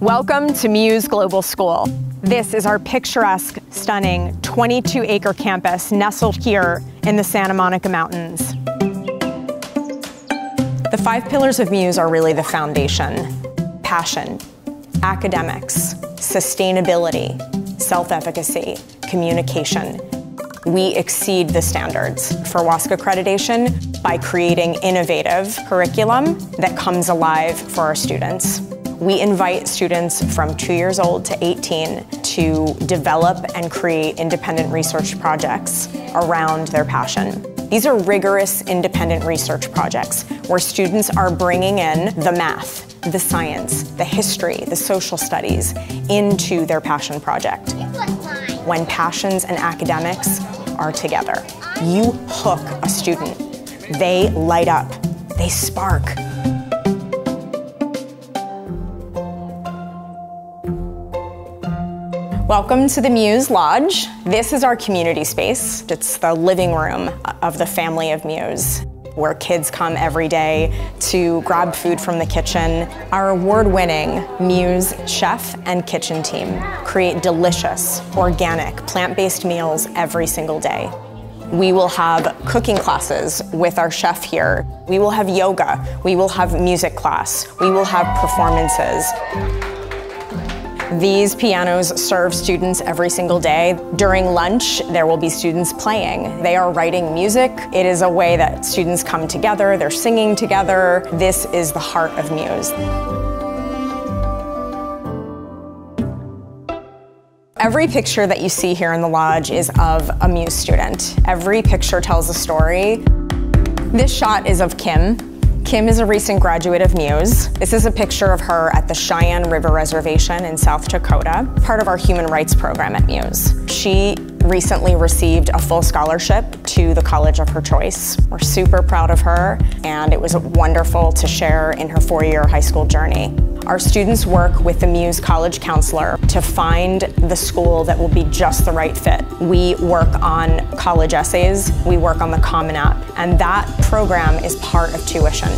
Welcome to Muse Global School. This is our picturesque, stunning 22 acre campus nestled here in the Santa Monica Mountains. The five pillars of Muse are really the foundation passion, academics, sustainability, self efficacy, communication. We exceed the standards for WASC accreditation by creating innovative curriculum that comes alive for our students. We invite students from two years old to 18 to develop and create independent research projects around their passion. These are rigorous independent research projects where students are bringing in the math, the science, the history, the social studies into their passion project. When passions and academics are together, you hook a student. They light up, they spark, Welcome to the Muse Lodge. This is our community space. It's the living room of the family of Muse where kids come every day to grab food from the kitchen. Our award-winning Muse chef and kitchen team create delicious, organic, plant-based meals every single day. We will have cooking classes with our chef here. We will have yoga. We will have music class. We will have performances. These pianos serve students every single day. During lunch, there will be students playing. They are writing music. It is a way that students come together, they're singing together. This is the heart of Muse. Every picture that you see here in the lodge is of a Muse student. Every picture tells a story. This shot is of Kim. Kim is a recent graduate of Muse. This is a picture of her at the Cheyenne River Reservation in South Dakota, part of our human rights program at Muse. She recently received a full scholarship to the college of her choice. We're super proud of her, and it was wonderful to share in her four-year high school journey. Our students work with the Muse College Counselor to find the school that will be just the right fit. We work on college essays, we work on the Common App, and that program is part of tuition.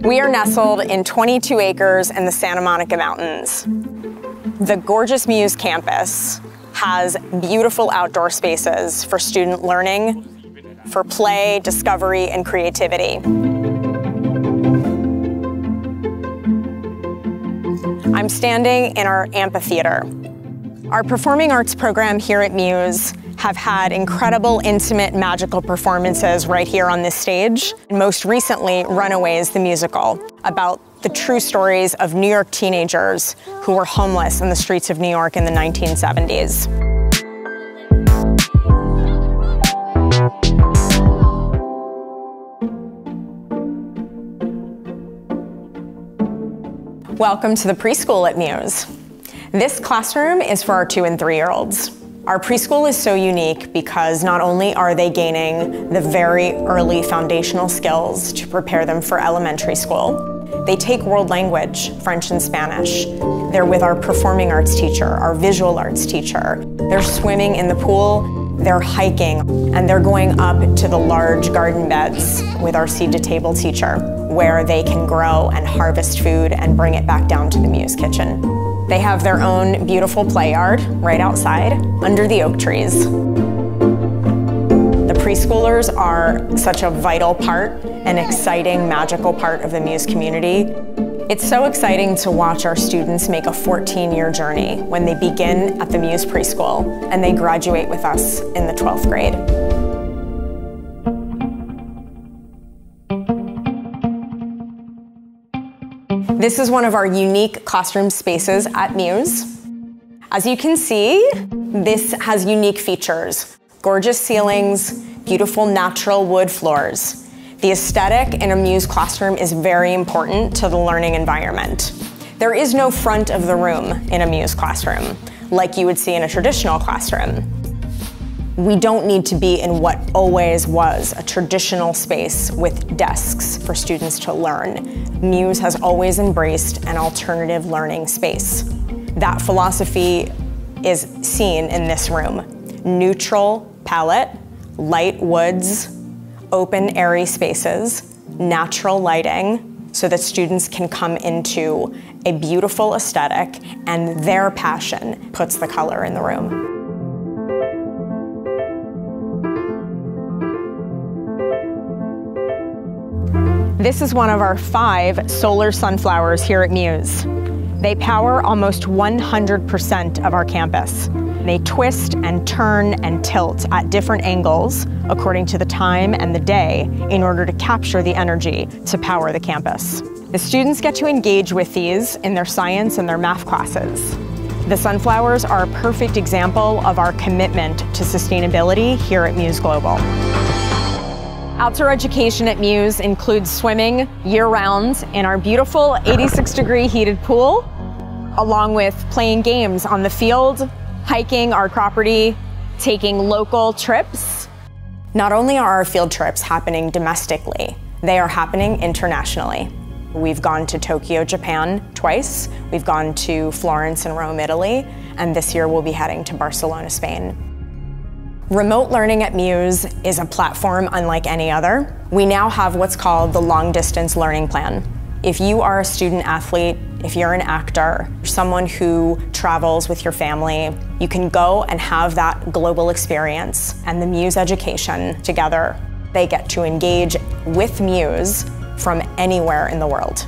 We are nestled in 22 acres in the Santa Monica Mountains. The gorgeous Muse campus has beautiful outdoor spaces for student learning, for play, discovery, and creativity. I'm standing in our amphitheater. Our performing arts program here at Muse have had incredible, intimate, magical performances right here on this stage. And most recently, Runaways, the musical, about the true stories of New York teenagers who were homeless in the streets of New York in the 1970s. Welcome to the preschool at Muse. This classroom is for our two and three year olds. Our preschool is so unique because not only are they gaining the very early foundational skills to prepare them for elementary school, they take world language, French and Spanish. They're with our performing arts teacher, our visual arts teacher. They're swimming in the pool, they're hiking, and they're going up to the large garden beds with our seed to table teacher, where they can grow and harvest food and bring it back down to the Muse kitchen. They have their own beautiful play yard right outside under the oak trees. The preschoolers are such a vital part, an exciting, magical part of the Muse community. It's so exciting to watch our students make a 14-year journey when they begin at the Muse preschool and they graduate with us in the 12th grade. This is one of our unique classroom spaces at Muse. As you can see, this has unique features. Gorgeous ceilings, beautiful natural wood floors. The aesthetic in a Muse classroom is very important to the learning environment. There is no front of the room in a Muse classroom, like you would see in a traditional classroom. We don't need to be in what always was a traditional space with desks for students to learn. Muse has always embraced an alternative learning space. That philosophy is seen in this room. Neutral palette, light woods, open airy spaces, natural lighting, so that students can come into a beautiful aesthetic and their passion puts the color in the room. This is one of our five solar sunflowers here at Muse. They power almost 100% of our campus. They twist and turn and tilt at different angles according to the time and the day in order to capture the energy to power the campus. The students get to engage with these in their science and their math classes. The sunflowers are a perfect example of our commitment to sustainability here at Muse Global. Outdoor education at Muse includes swimming year-round in our beautiful 86 degree heated pool, along with playing games on the field, hiking our property, taking local trips. Not only are our field trips happening domestically, they are happening internationally. We've gone to Tokyo, Japan twice. We've gone to Florence and Rome, Italy. And this year we'll be heading to Barcelona, Spain. Remote learning at Muse is a platform unlike any other. We now have what's called the long distance learning plan. If you are a student athlete, if you're an actor, someone who travels with your family, you can go and have that global experience and the Muse education together. They get to engage with Muse from anywhere in the world.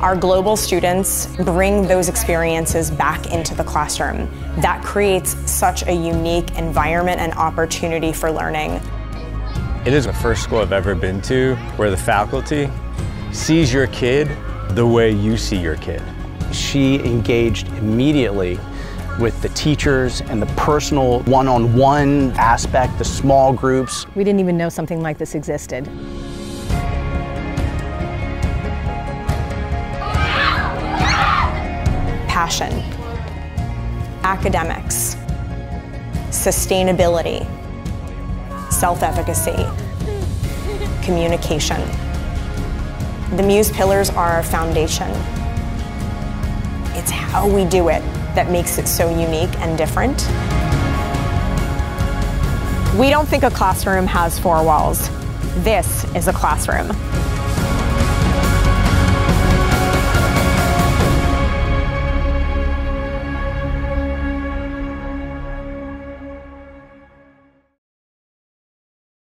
Our global students bring those experiences back into the classroom. That creates such a unique environment and opportunity for learning. It is the first school I've ever been to where the faculty sees your kid the way you see your kid. She engaged immediately with the teachers and the personal one-on-one -on -one aspect, the small groups. We didn't even know something like this existed. passion, academics, sustainability, self-efficacy, communication. The Muse pillars are our foundation. It's how we do it that makes it so unique and different. We don't think a classroom has four walls. This is a classroom.